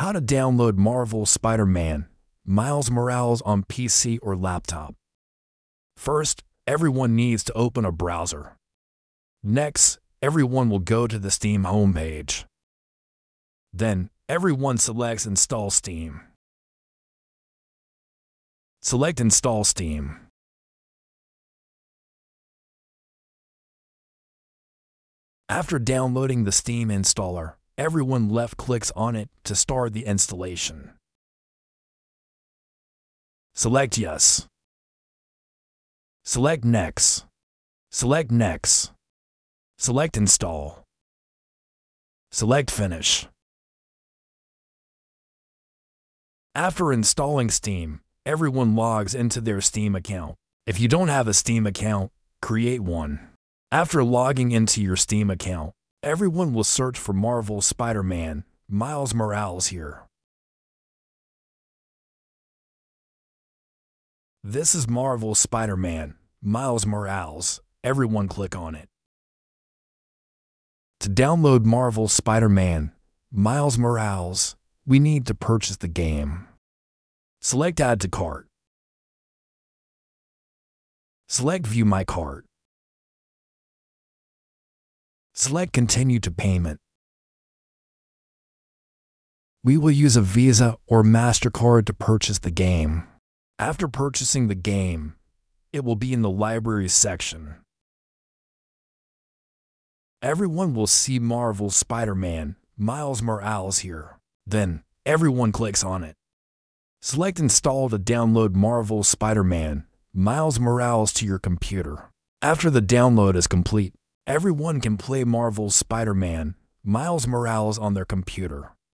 How to download Marvel Spider-Man Miles Morales on PC or laptop. First, everyone needs to open a browser. Next, everyone will go to the Steam homepage. Then, everyone selects Install Steam. Select Install Steam. After downloading the Steam installer, everyone left clicks on it to start the installation. Select Yes. Select Next. Select Next. Select Install. Select Finish. After installing Steam, everyone logs into their Steam account. If you don't have a Steam account, create one. After logging into your Steam account, everyone will search for Marvel Spider-Man, Miles Morales here. This is Marvel Spider-Man, Miles Morales. Everyone click on it. To download Marvel Spider-Man, Miles Morales, we need to purchase the game. Select Add to Cart. Select View My Cart. Select Continue to Payment. We will use a Visa or MasterCard to purchase the game. After purchasing the game, it will be in the library section. Everyone will see Marvel Spider-Man, Miles Morales here. Then, everyone clicks on it. Select Install to download Marvel Spider-Man, Miles Morales to your computer. After the download is complete, everyone can play Marvel's Spider-Man, Miles Morales on their computer.